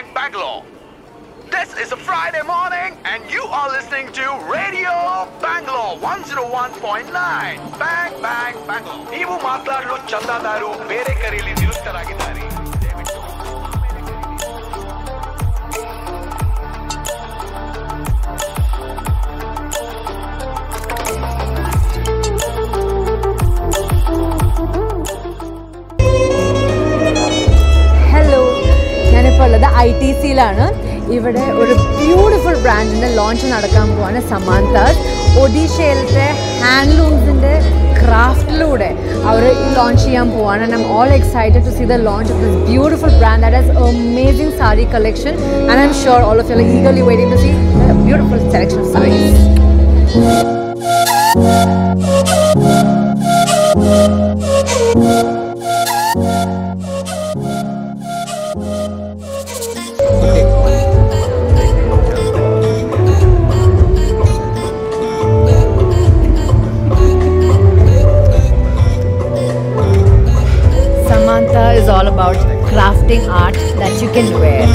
Bang Bangalore. This is a Friday morning, and you are listening to Radio Bangalore 101.9. Bang Bang Bangalore. ನೀವು ಮಾತನಾಡಲು ಚಂದಾದಾರು ಬೇರೆ ಕರೆಯಲ್ಲಿ ನಿರುತ್ತರಾಗಿದ್ದಾರೆ T സിയിലാണ് ഇവിടെ ഒരു ബ്യൂട്ടിഫുൾ ബ്രാൻഡിന്റെ ലോഞ്ച് നടക്കാൻ പോവാണ് സമാന്താസ്. ഒഡീഷയിലത്തെ ഹാൻഡ്ലൂംസിന്റെ ക്രാഫ്റ്റിലൂടെ അവർ ലോഞ്ച് ചെയ്യാൻ പോവാണ്. And I'm all excited to see the launch of this beautiful brand that has amazing sari collection and I am sure all of you eagerly waiting to see beautiful selection saris about crafting art that you can wear.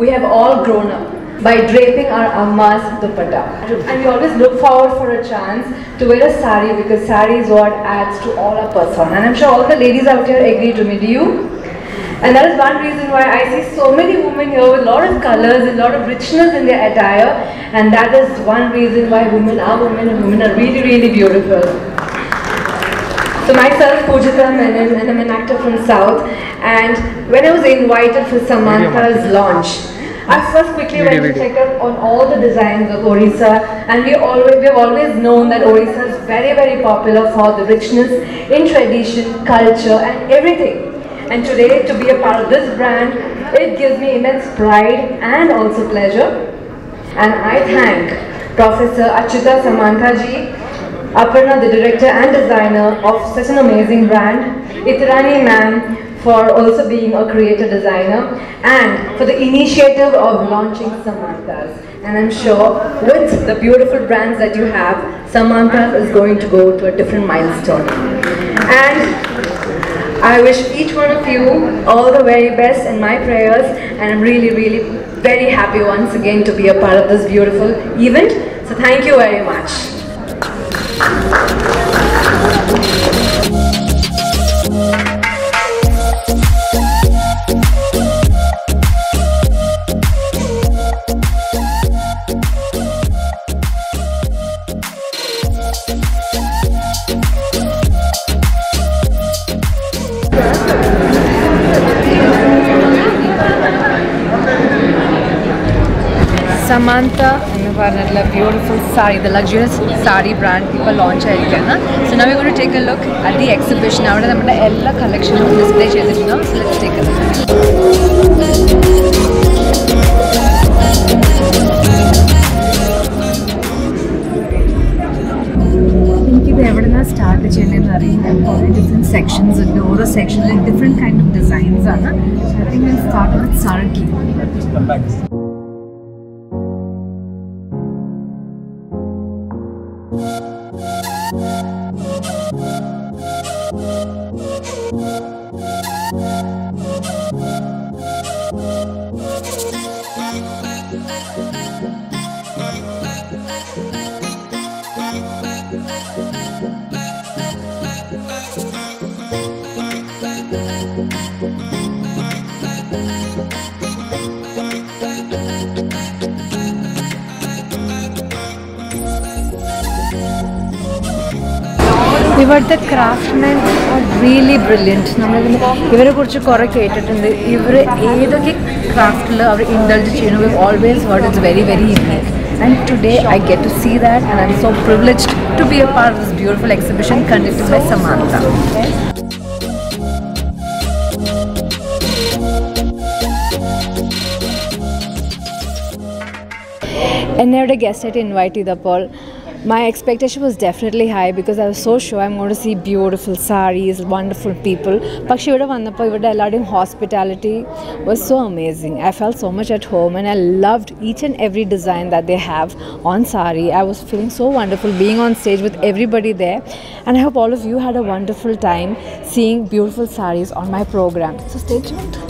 We have all grown up by draping our amma's dupatta. And we always look forward for a chance to wear a sari because sari is what adds to all our persona. And I'm sure all the ladies out here agree to me. Do you? And that is one reason why I see so many women here with a lot of colors, and a lot of richness in their attire. And that is one reason why women are women and women are really, really beautiful. So myself, Poojitha Menon, and I'm an actor from South. And when I was invited for Samantas launch, I first quickly went to check up on all the designs of Orissa, and we always we have always known that Orissa is very very popular for the richness in tradition, culture, and everything. And today, to be a part of this brand, it gives me immense pride and also pleasure. And I thank Professor Achyuta Samanta ji, Aparna, the director and designer of such an amazing brand, Itirani ma'am for also being a creator designer, and for the initiative of launching Samantas. And I'm sure with the beautiful brands that you have, Samantas is going to go to a different milestone. And I wish each one of you all the very best and my prayers and I'm really really very happy once again to be a part of this beautiful event. So thank you very much. Samantha എന്ന് പറഞ്ഞിട്ടുള്ള beautiful sari the luxurious sari brand ഇപ്പോൾ launch ആയിരിക്കുകയാണ്. So now കൊണ്ട് take a look at the exhibition അവിടെ നമ്മുടെ എല്ലാ കളക്ഷനും display ചെയ്തിട്ടുണ്ടാവും സോ ലെറ്റ്സ് ടേക്ക് സ്റ്റാർട്ട് ചെയ്യേണ്ടതെന്ന് അറിയില്ല. ഡിഫറെന്റ് സെക്ഷൻസ് ഉണ്ട്. ഓരോ സെക്ഷനിലും ഡിഫറെന്റ് കൈൻഡ് ഓഫ് ഡിസൈൻസ് ആണ്. ഐ തിങ്ക് സ്റ്റാർട്ട് വിത്ത് സർക്കി Bye. ഇവിടുത്തെ ക്രാഫ്റ്റ്മെൻ റിയലി ബ്രില്യന്റ് നമ്മളിതിന് ഇവരെ കുറിച്ച് കുറെ കേട്ടിട്ടുണ്ട്. ഇവർ ഏതൊക്കെ ക്രാഫ്റ്റിൽ അവർ ഇൻഡൾജ് ചെയ്യുന്നു? We always heard it's very very unique and today I get to see that and I'm so privilege to be a part of this beautiful exhibition കണ്ടിട്ട് ബൈ സമാന്ത എന്നെ ഇവിടെ ഗസ്റ്റായിട്ട് ഇൻവൈറ്റ് ചെയ്തപ്പോൾ my expectation was definitely high because I was so sure I'm going to see beautiful saris, wonderful people. പക്ഷേ ഇവിടെ വന്നപ്പോൾ ഇവിടെ എല്ലാവരുടെയും hospitality was so amazing. I felt so much at home and I loved each and every design that they have on sari. I was feeling so wonderful being on stage with everybody there. And I hope all of you had a wonderful time seeing beautiful saris on my program. So stay tuned.